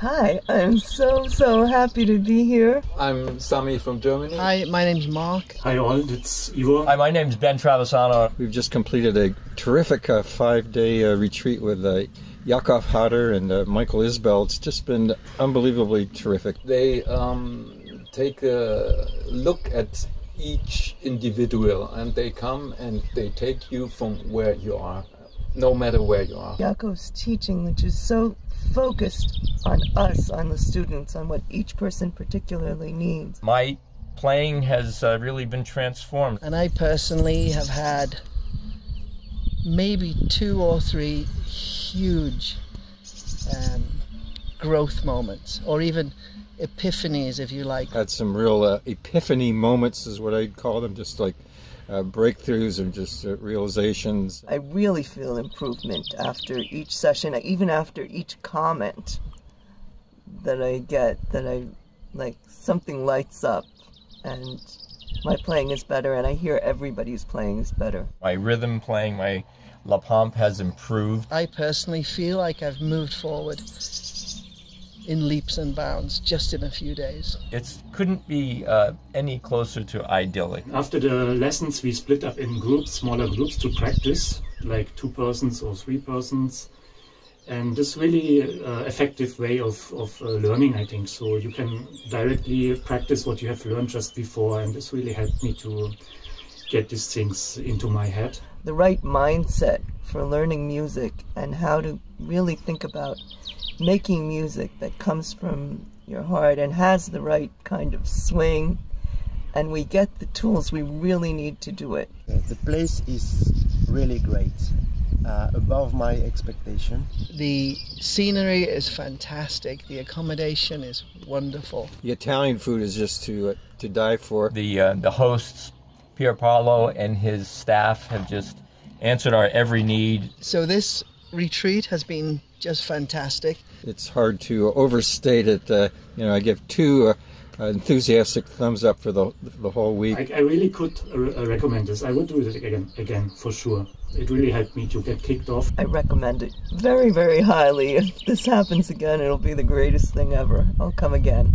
Hi, I'm so, so happy to be here. I'm Sami from Germany. Hi, my name's Mark. Hi all, it's Ivo. Hi, my name's Ben Travisano. We've just completed a terrific uh, five-day uh, retreat with uh, Yaakov Hoter and uh, Michael Isbell. It's just been unbelievably terrific. They um, take a look at each individual and they come and they take you from where you are, no matter where you are. Yaakov's teaching, which is so focused on us, on the students, on what each person particularly needs. My playing has uh, really been transformed. And I personally have had maybe two or three huge um, growth moments, or even epiphanies, if you like. Had some real uh, epiphany moments, is what I'd call them, just like uh, breakthroughs and just uh, realizations. I really feel improvement after each session, even after each comment that I get, that I like something lights up and my playing is better and I hear everybody's playing is better. My rhythm playing, my La Pompe has improved. I personally feel like I've moved forward in leaps and bounds just in a few days. It couldn't be uh, any closer to idyllic. After the lessons, we split up in groups, smaller groups to practice, like two persons or three persons. And this really uh, effective way of, of uh, learning, I think. So you can directly practice what you have learned just before, and this really helped me to get these things into my head. The right mindset for learning music and how to really think about making music that comes from your heart and has the right kind of swing and we get the tools we really need to do it. The place is really great, uh, above my expectation. The scenery is fantastic. The accommodation is wonderful. The Italian food is just to uh, to die for. The uh, the hosts, Pier Paolo and his staff, have just answered our every need. So this retreat has been just fantastic. It's hard to overstate it. Uh, you know, I give two uh, enthusiastic thumbs up for the the whole week. I, I really could uh, recommend this. I would do it again, again for sure. It really helped me to get kicked off. I recommend it very, very highly. If this happens again, it'll be the greatest thing ever. I'll come again.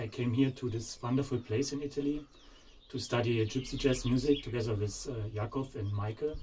I came here to this wonderful place in Italy to study gypsy jazz music together with uh, Yaakov and Michael.